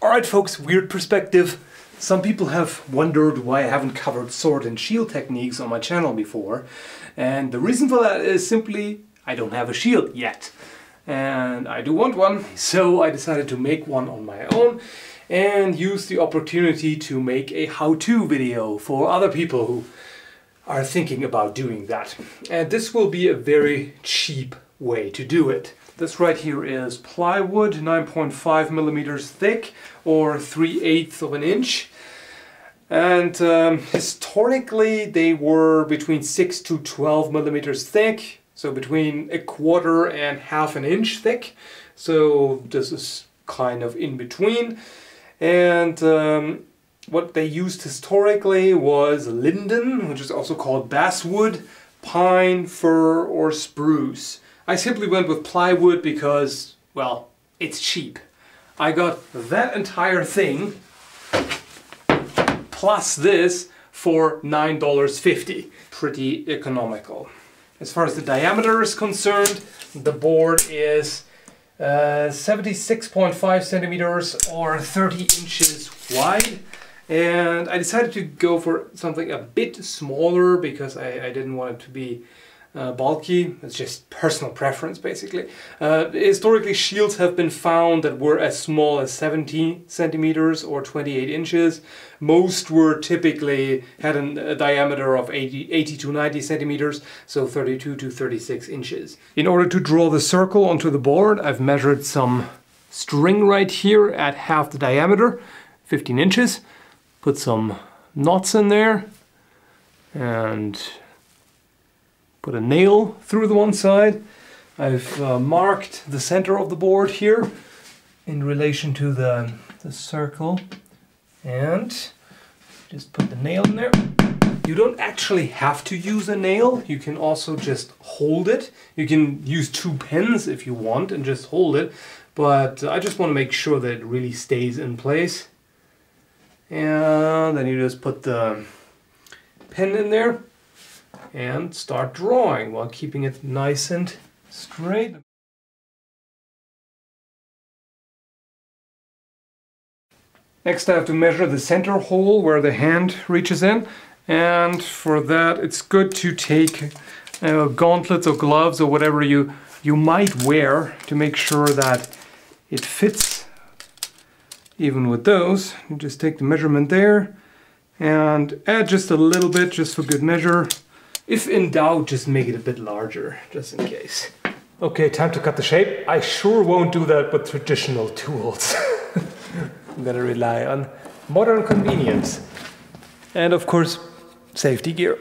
Alright folks, weird perspective. Some people have wondered why I haven't covered sword and shield techniques on my channel before. And the reason for that is simply I don't have a shield yet. And I do want one, so I decided to make one on my own and use the opportunity to make a how-to video for other people who are thinking about doing that. And this will be a very cheap way to do it. This right here is plywood, 9.5 millimeters thick or 3 eighths of an inch. And um, historically they were between 6 to 12 millimeters thick, so between a quarter and half an inch thick. So this is kind of in between. And um, what they used historically was linden, which is also called basswood, pine, fir, or spruce. I simply went with plywood because, well, it's cheap. I got that entire thing plus this for $9.50. Pretty economical. As far as the diameter is concerned, the board is 76.5 uh, centimeters or 30 inches wide. And I decided to go for something a bit smaller because I, I didn't want it to be uh, bulky. It's just personal preference, basically. Uh, historically, shields have been found that were as small as 17 centimeters or 28 inches. Most were typically had an, a diameter of 80, 80 to 90 centimeters, so 32 to 36 inches. In order to draw the circle onto the board, I've measured some string right here at half the diameter, 15 inches. Put some knots in there and put a nail through the one side. I've uh, marked the center of the board here in relation to the, the circle and just put the nail in there. You don't actually have to use a nail, you can also just hold it. You can use two pins if you want and just hold it, but I just want to make sure that it really stays in place. And then you just put the pin in there and start drawing while keeping it nice and straight. Next I have to measure the center hole where the hand reaches in and for that it's good to take uh, gauntlets or gloves or whatever you you might wear to make sure that it fits even with those. You just take the measurement there and add just a little bit just for good measure if in doubt, just make it a bit larger, just in case. Okay, time to cut the shape. I sure won't do that with traditional tools. I'm gonna rely on modern convenience. And of course, safety gear.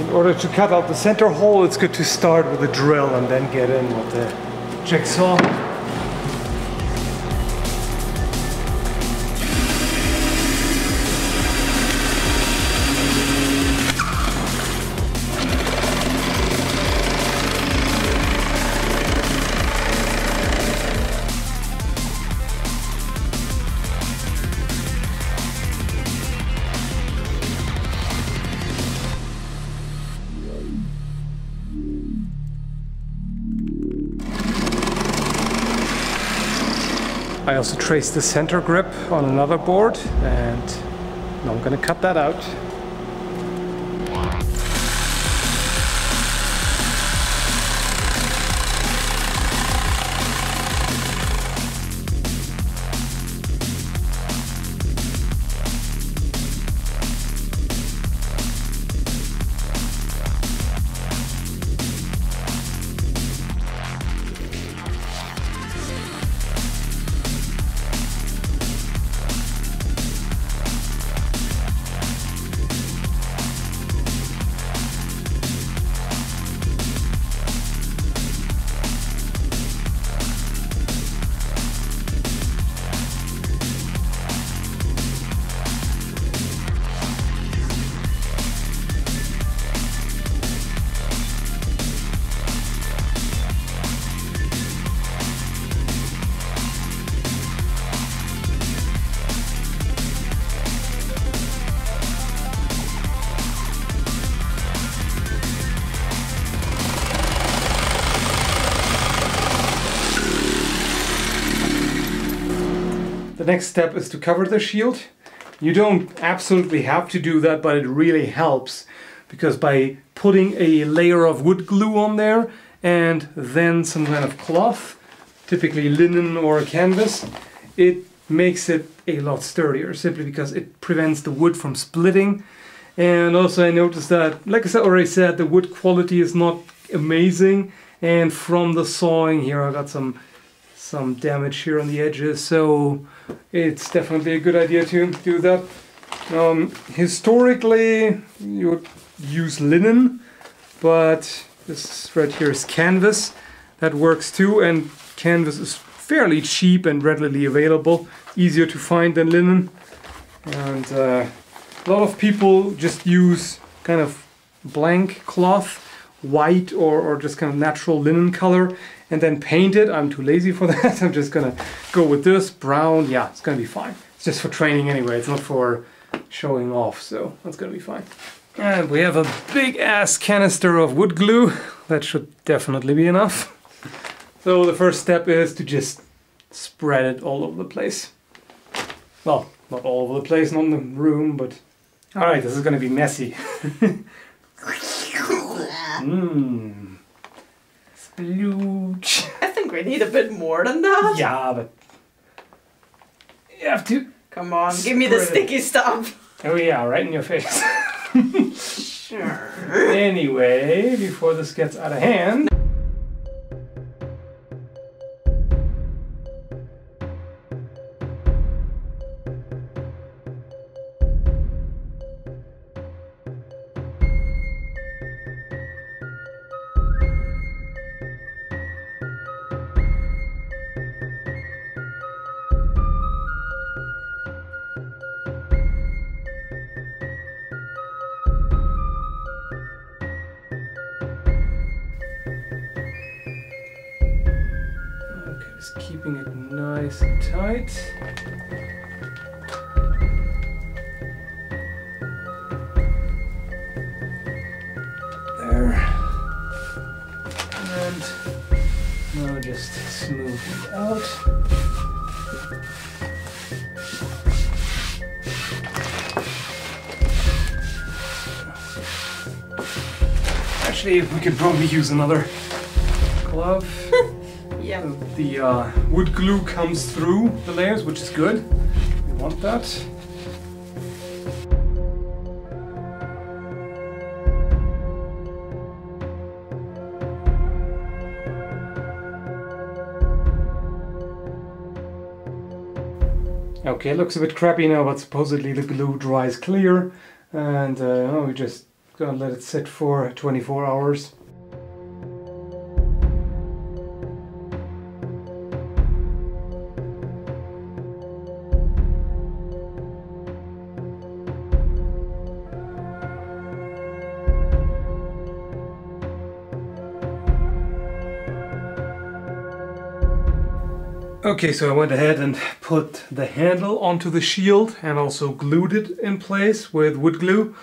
In order to cut out the center hole, it's good to start with a drill and then get in with the jigsaw. I also traced the center grip on another board and now I'm going to cut that out. Next step is to cover the shield. You don't absolutely have to do that, but it really helps because by putting a layer of wood glue on there and then some kind of cloth, typically linen or canvas, it makes it a lot sturdier simply because it prevents the wood from splitting. And also I noticed that, like I already said, the wood quality is not amazing. And from the sawing here, I got some some damage here on the edges, so it's definitely a good idea to do that. Um, historically, you would use linen, but this right here is canvas. That works too, and canvas is fairly cheap and readily available, easier to find than linen. And uh, a lot of people just use kind of blank cloth, white or, or just kind of natural linen color, and then paint it. I'm too lazy for that. I'm just gonna go with this brown. Yeah, it's gonna be fine. It's just for training anyway. It's not for showing off, so that's gonna be fine. And we have a big ass canister of wood glue. That should definitely be enough. So the first step is to just spread it all over the place. Well, not all over the place, not in the room, but... Alright, this is gonna be messy. Mmm. I think we need a bit more than that. Yeah, but... You have to... Come on, give me the sticky stuff. Oh yeah, right in your face. Sure. anyway, before this gets out of hand... nice and tight. There. And now just smooth it out. Actually, we could probably use another glove. Yeah. The uh, wood glue comes through the layers, which is good. We want that. Okay, looks a bit crappy now, but supposedly the glue dries clear, and uh, oh, we just gonna let it sit for 24 hours. Okay, so I went ahead and put the handle onto the shield and also glued it in place with wood glue.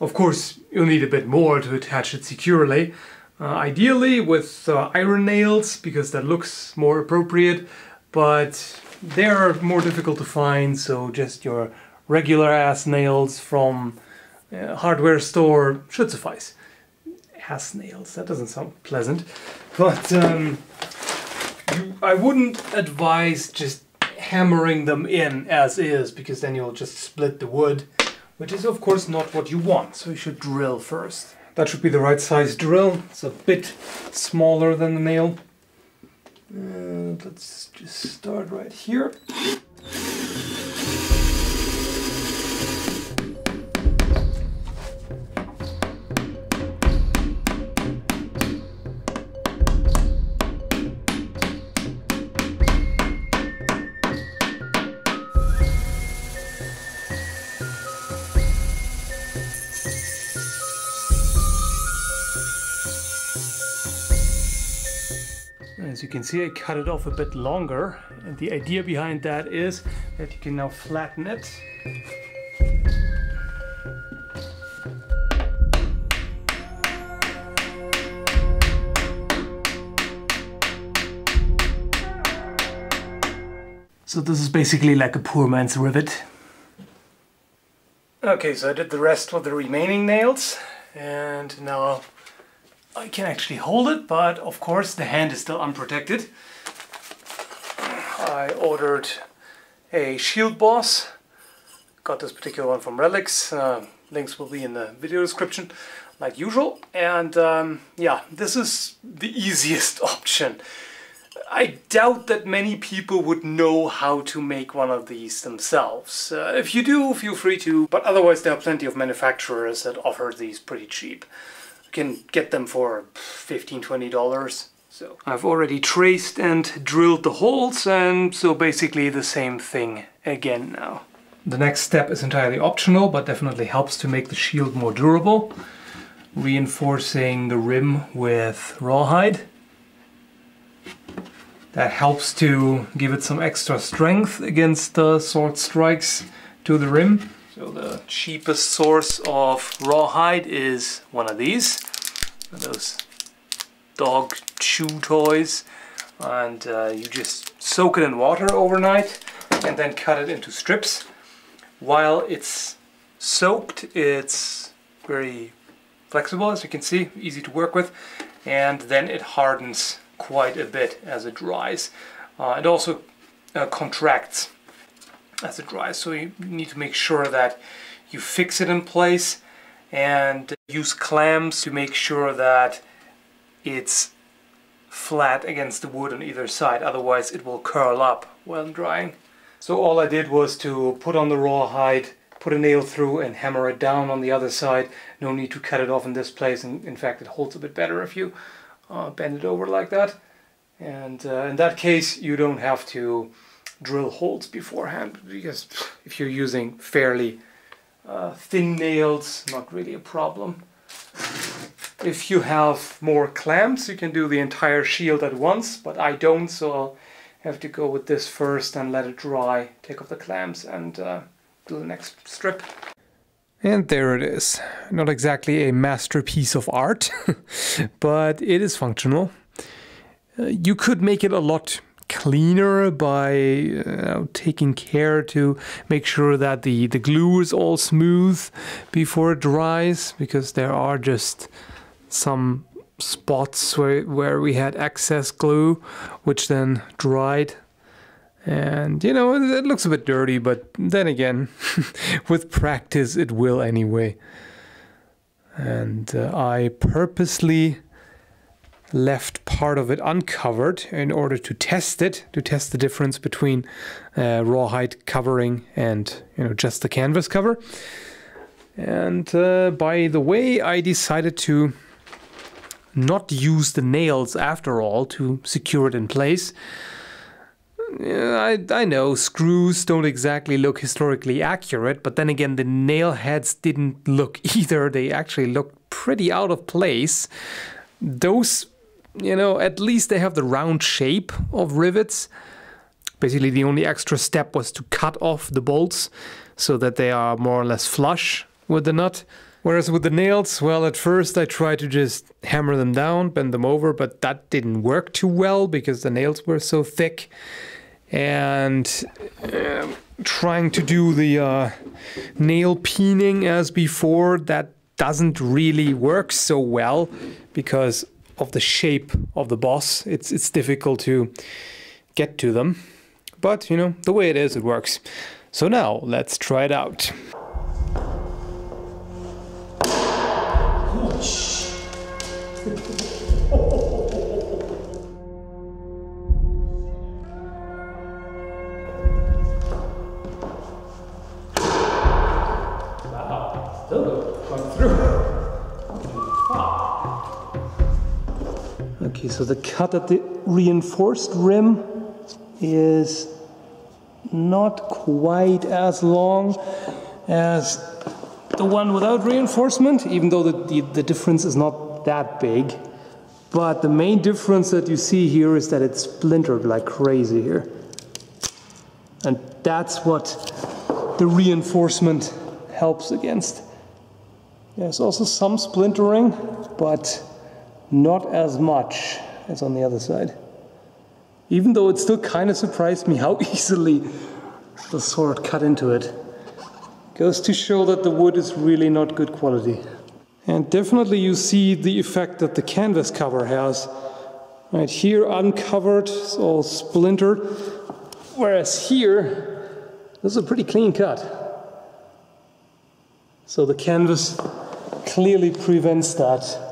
Of course, you'll need a bit more to attach it securely. Uh, ideally with uh, iron nails, because that looks more appropriate, but they are more difficult to find, so just your regular ass nails from a hardware store should suffice. Ass nails, that doesn't sound pleasant, but um, I wouldn't advise just hammering them in as is because then you'll just split the wood, which is of course not what you want. So you should drill first. That should be the right size drill. It's a bit smaller than the nail. Let's just start right here. Can see, I cut it off a bit longer. And the idea behind that is that you can now flatten it. So this is basically like a poor man's rivet. Okay, so I did the rest with the remaining nails and now I can actually hold it, but of course the hand is still unprotected. I ordered a shield boss. Got this particular one from Relics. Uh, links will be in the video description like usual. And um, yeah, this is the easiest option. I doubt that many people would know how to make one of these themselves. Uh, if you do, feel free to, but otherwise there are plenty of manufacturers that offer these pretty cheap. You can get them for 15 $20. So I've already traced and drilled the holes and so basically the same thing again now. The next step is entirely optional but definitely helps to make the shield more durable. Reinforcing the rim with rawhide. That helps to give it some extra strength against the sword strikes to the rim. So the cheapest source of rawhide is one of these. Those dog chew toys. And uh, you just soak it in water overnight and then cut it into strips. While it's soaked, it's very flexible, as you can see, easy to work with. And then it hardens quite a bit as it dries. Uh, it also uh, contracts as it dries, so you need to make sure that you fix it in place and use clamps to make sure that it's flat against the wood on either side, otherwise it will curl up while drying. So all I did was to put on the rawhide, put a nail through and hammer it down on the other side. No need to cut it off in this place, and in fact it holds a bit better if you uh, bend it over like that. And uh, in that case you don't have to drill holes beforehand because if you're using fairly uh, thin nails, not really a problem. If you have more clamps, you can do the entire shield at once, but I don't, so I'll have to go with this first and let it dry, take off the clamps and uh, do the next strip. And there it is. Not exactly a masterpiece of art, but it is functional. Uh, you could make it a lot cleaner by uh, taking care to make sure that the, the glue is all smooth before it dries because there are just some spots where, where we had excess glue which then dried. And you know it, looks a bit dirty but then again with practice it will anyway. And uh, I purposely left part of it uncovered in order to test it to test the difference between uh, rawhide covering and you know just the canvas cover and uh, by the way I decided to not use the nails after all to secure it in place. I, I know screws don't exactly look historically accurate, but then again, the nail heads didn't look either. They actually looked pretty out of place. Those, you know, at least they have the round shape of rivets. Basically, the only extra step was to cut off the bolts so that they are more or less flush with the nut. Whereas with the nails, well, at first I tried to just hammer them down, bend them over, but that didn't work too well because the nails were so thick. And uh, trying to do the uh, nail peening as before, that doesn't really work so well because of the shape of the boss. It's, it's difficult to get to them. But, you know, the way it is, it works. So now, let's try it out. Okay, so the cut at the reinforced rim is not quite as long as the one without reinforcement, even though the, the, the, difference is not that big. But the main difference that you see here is that it's splintered like crazy here. And that's what the reinforcement helps against. There's also some splintering, but not as much as on the other side. even though it still kind of surprised me how easily the sword cut into it. Goes to show that the wood is really not good quality. And definitely you see the effect that the canvas cover has. Right here uncovered, it's all splintered. Whereas here, this is a pretty clean cut. So the canvas clearly prevents that